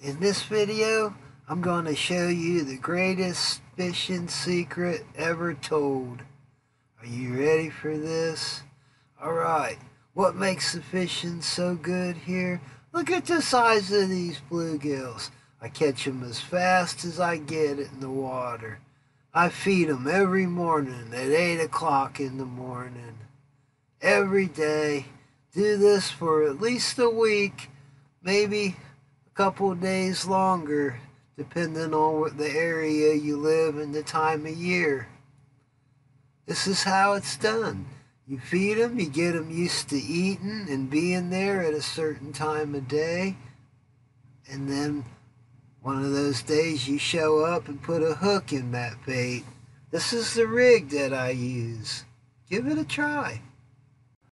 In this video, I'm going to show you the greatest fishing secret ever told. Are you ready for this? Alright, what makes the fishing so good here? Look at the size of these bluegills. I catch them as fast as I get in the water. I feed them every morning at 8 o'clock in the morning. Every day. Do this for at least a week, maybe couple days longer, depending on what the area you live and the time of year. This is how it's done. You feed them, you get them used to eating and being there at a certain time of day, and then one of those days you show up and put a hook in that bait. This is the rig that I use. Give it a try.